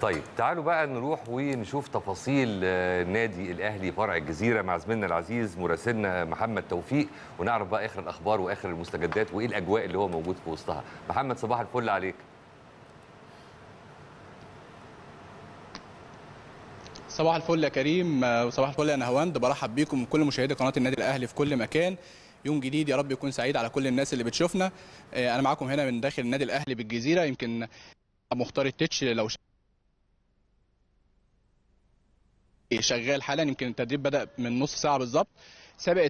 طيب تعالوا بقى نروح ونشوف تفاصيل آه، نادي الأهلي فرع الجزيرة مع زميلنا العزيز مراسلنا محمد توفيق ونعرف بقى آخر الأخبار وآخر المستجدات وإيه الأجواء اللي هو موجود في وسطها. محمد صباح الفل عليك. صباح الفل يا كريم آه، وصباح الفل يا نهواند. برحب بيكم كل مشاهدي قناة النادي الأهلي في كل مكان. يوم جديد يا رب يكون سعيد على كل الناس اللي بتشوفنا. آه، أنا معاكم هنا من داخل النادي الأهلي بالجزيرة. يمكن مختار التتش لو ش- شغال حالا يمكن التدريب بدأ من نص ساعة بالظبط. سابق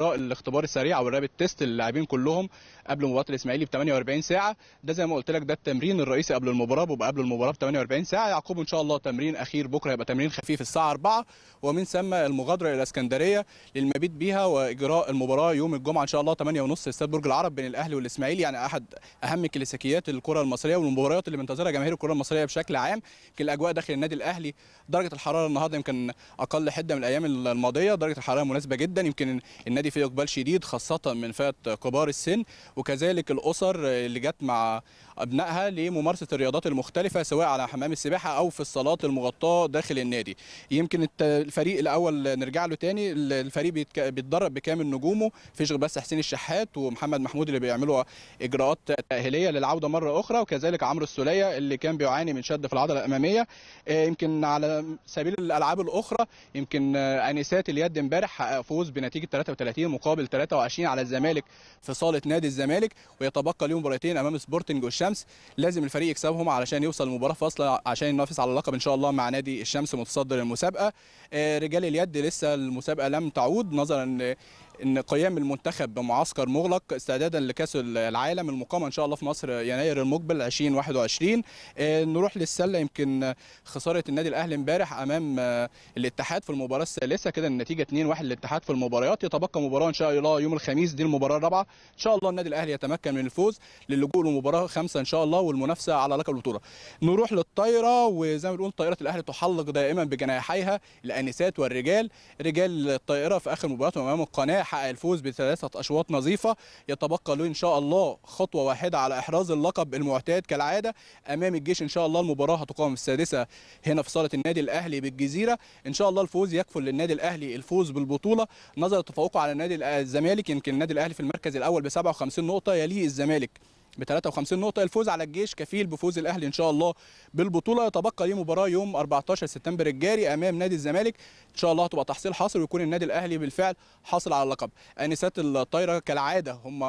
الاختبار السريع أو الرابid تيست اللاعبين كلهم قبل مباراة الإسماعيلي ب 48 ساعة. ده زي ما قلت لك ده التمرين الرئيسي قبل المباراة بيبقى قبل المباراة ب 48 ساعة. يعقبه إن شاء الله تمرين أخير بكرة يبقى تمرين خفيف الساعة 4 ومن ثم المغادرة إلى الاسكندريه للمبيت بيها وإجراء المباراة يوم الجمعة إن شاء الله 8 ونص استاد برج العرب بين الأهلي والإسماعيلي. يعني أحد أهم كلاسيكيات الكرة المصرية والمباريات اللي بينتظرها جماهير الكرة المصرية بشكل عام. يمكن الاجواء داخل النادي الأهلي درجة الحرارة النهارده يمكن أقل حدة من الأيام الماضية. درجة الحرارة مناسبة جدا يمكن النادي فيه إقبال شديد خاصة من فئة كبار السن وكذلك الأسر اللي جت مع أبنائها لممارسة الرياضات المختلفة سواء على حمام السباحة أو في الصالات المغطاة داخل النادي. يمكن الفريق الأول نرجع له تاني الفريق بيتدرب بكامل نجومه فيش غير بس حسين الشحات ومحمد محمود اللي بيعملوا إجراءات تأهيلية للعودة مرة أخرى وكذلك عمرو السولية اللي كان بيعاني من شد في العضلة الأمامية. آه، يمكن على سبيل الألعاب الأخرى يمكن آه، أنسات اليد امبارح حقق فوز بنتيجة 33 مقابل 23 على الزمالك في صالة نادي الزمالك ويتبقى اليوم مباراتين أمام سبورتنج والشمس. لازم الفريق يكسبهم علشان يوصل المباراه فاصلة عشان ينافس على اللقب إن شاء الله مع نادي الشمس متصدر المسابقة. آه، رجال اليد لسه المسابقة لم تعود نظرا إن ان قيام المنتخب بمعسكر مغلق استعدادا لكأس العالم المقامة إن شاء الله في مصر يناير المقبل 2021 آه، نروح للسلة يمكن خسارة النادي الأهلي امبارح أمام آه، الاتحاد في المباراة الثالثة. كده النتيجة 2-1 للاتحاد في المباريات. يتبقى مباراه إن شاء الله يوم الخميس دي المباراة الرابعة. إن شاء الله النادي الأهلي يتمكن من الفوز للجوء لمباراه خمسه إن شاء الله والمنافسة على لقب البطولة. نروح للطايرة وزي ما بنقول طائره الأهلي تحلق دائما بجناحيها الأنسات والرجال. رجال الطائره في آخر مباراتهم امام القناة حقق الفوز بثلاثة أشواط نظيفة. يتبقى له إن شاء الله خطوة واحدة على إحراز اللقب المعتاد كالعادة. أمام الجيش إن شاء الله المباراة هتقام السادسة هنا في صالة النادي الأهلي بالجزيرة. إن شاء الله الفوز يكفل للنادي الأهلي الفوز بالبطولة. نظرا تفوقه على النادي الزمالك يمكن النادي الأهلي في المركز الأول ب 57 نقطة يليه الزمالك ب 53 نقطة. الفوز على الجيش كفيل بفوز الأهلي إن شاء الله بالبطولة. يتبقى ليه مباراة يوم 14 سبتمبر الجاري أمام نادي الزمالك. إن شاء الله هتبقى تحصيل حاصل ويكون النادي الأهلي بالفعل حاصل على اللقب. أنسات الطايرة كالعادة هم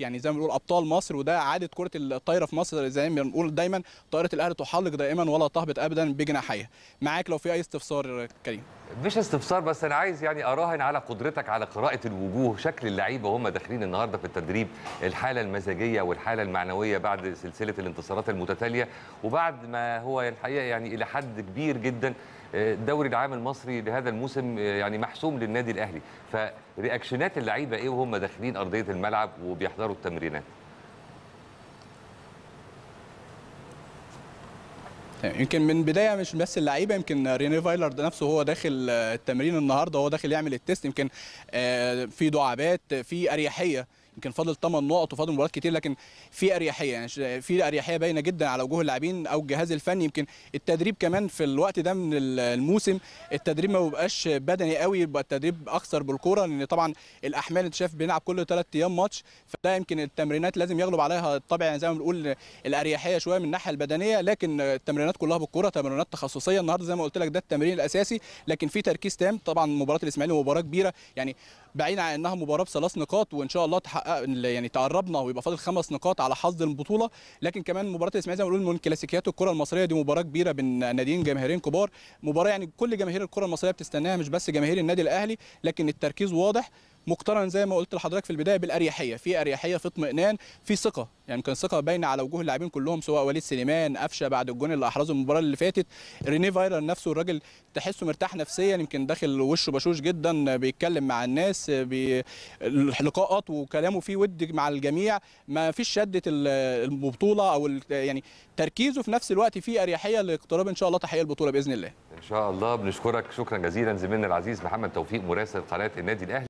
يعني زي ما بنقول أبطال مصر وده عادة كرة الطايرة في مصر. زي ما بنقول دايما طائرة الأهلي تحلق دائما ولا تهبط أبدا بجناحيها معاك لو في أي استفسار كريم. مش استفسار بس أنا عايز يعني أراهن على قدرتك على قراءة الوجوه شكل اللعيبة وهم داخلين النهارده في التدريب الحالة المزاجية والحالة المعنوية بعد سلسلة الانتصارات المتتالية وبعد ما هو الحقيقة يعني إلى حد كبير جدا آه، الدوري العام المصري لهذا الموسم آه، يعني محسوم للنادي الأهلي. ف reaction ات اللعيبة إيه وهم داخلين أرضية الملعب وبيحضروا التمرينات؟ يمكن من بدايه مش بس اللعيبة يمكن ريني فايلر نفسه هو داخل آه، التمرين النهارده هو داخل يعمل ال test يمكن آه، في دعابات في أريحية. يمكن فاضل 8 نقط وفاضل مباريات كتير لكن في أريحية يعني في أريحية باينة جدا على وجوه اللاعبين أو الجهاز الفني. يمكن التدريب كمان في الوقت ده من ال- الموسم التدريب ما بيبقاش بدني قوي يبقى التدريب أكثر بالكورة لأن طبعا الأحمال أنت شايف بيلعب كل ثلاث أيام ماتش فده يمكن التمرينات لازم يغلب عليها الطبع يعني زي ما بنقول الأريحية شوية من الناحية البدنية لكن التمرينات كلها بالكورة تمرينات تخصصية. النهارده زي ما قلت لك ده التمرين الأساسي لكن في تركيز تام طبعا مباراة الإسماعيلي مباراة كبيرة يعني بعيد عن إنها مباراة بثلاث نقاط وإن شاء الله تحقق يعني تقربنا ويبقى فاضل خمس نقاط على حظ البطولة. لكن كمان مباراة الإسماعيلي زي ما بنقول من كلاسيكيات الكرة المصرية دي مباراة كبيرة بين ناديين جماهيرين كبار. مباراة يعني كل جماهير الكرة المصرية بتستناها مش بس جماهير النادي الأهلي لكن التركيز واضح. مقترن زي ما قلت لحضرتك في البداية بالأريحية. في أريحية في اطمئنان في ثقة. يعني كان ثقة باينه على وجوه اللاعبين كلهم سواء وليد سليمان قفشة بعد الجون اللي أحرزه المباراة اللي فاتت. ريني فايرر نفسه الراجل تحسه مرتاح نفسيا يمكن داخل وشه بشوش جدا بيتكلم مع الناس بي... اللقاءات وكلامه فيه ود مع الجميع. ما فيش شدة ال- البطولة أو يعني تركيزه في نفس الوقت فيه أريحية لاقتراب إن شاء الله تحقيق البطولة بإذن الله. إن شاء الله. بنشكرك. شكرا جزيلا. زميلنا العزيز محمد توفيق مراسل قناة النادي الأهلي.